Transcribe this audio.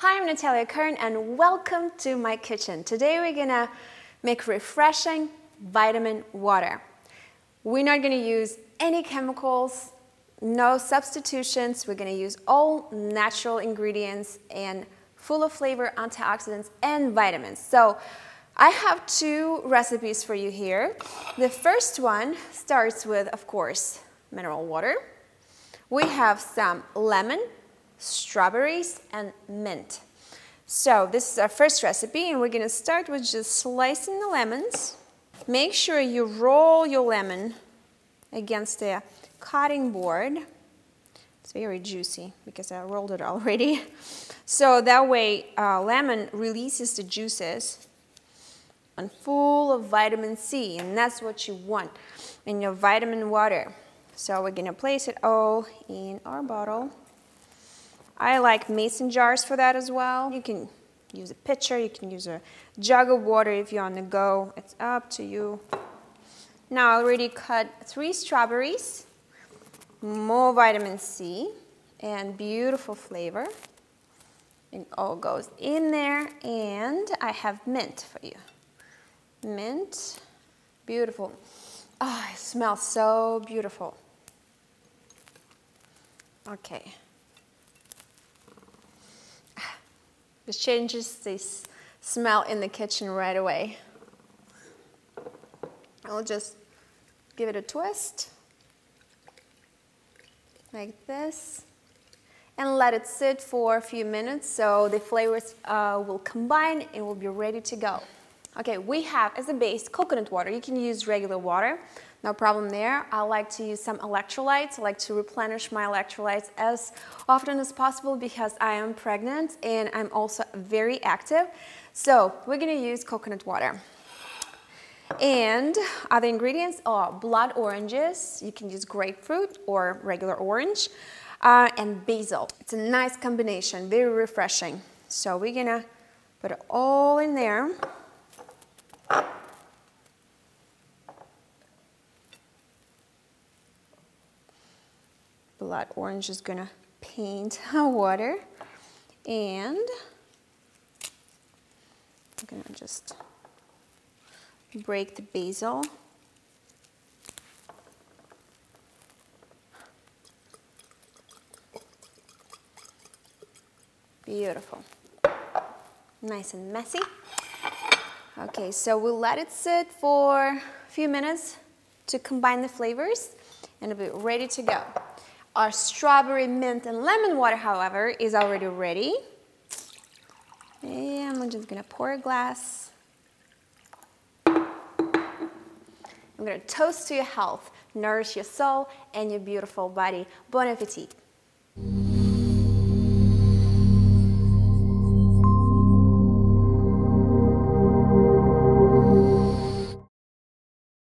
Hi, I'm Natalia Kern and welcome to my kitchen. Today we're gonna make refreshing vitamin water. We're not gonna use any chemicals, no substitutions. We're gonna use all natural ingredients and full of flavor, antioxidants, and vitamins. So I have two recipes for you here. The first one starts with, of course, mineral water. We have some lemon, strawberries, and mint. So this is our first recipe and we're gonna start with just slicing the lemons. Make sure you roll your lemon against the cutting board. It's very juicy because I rolled it already. So that way uh, lemon releases the juices and full of vitamin C and that's what you want in your vitamin water. So we're gonna place it all in our bottle. I like mason jars for that as well. You can use a pitcher, you can use a jug of water if you're on the go. It's up to you. Now I already cut three strawberries, more vitamin C, and beautiful flavor. It all goes in there, and I have mint for you. Mint, beautiful. Oh, it smells so beautiful. Okay. This changes the smell in the kitchen right away. I'll just give it a twist like this and let it sit for a few minutes so the flavors uh, will combine and will be ready to go. Okay, we have as a base coconut water. You can use regular water, no problem there. I like to use some electrolytes. I like to replenish my electrolytes as often as possible because I am pregnant and I'm also very active. So we're gonna use coconut water. And other ingredients are blood oranges. You can use grapefruit or regular orange. Uh, and basil. It's a nice combination, very refreshing. So we're gonna put it all in there. Blood orange is gonna paint our water and I'm gonna just break the basil. Beautiful. Nice and messy. Okay, so we'll let it sit for a few minutes to combine the flavors and it'll be ready to go. Our strawberry, mint, and lemon water, however, is already ready. And I'm just gonna pour a glass. I'm gonna toast to your health, nourish your soul and your beautiful body. Bon appetit.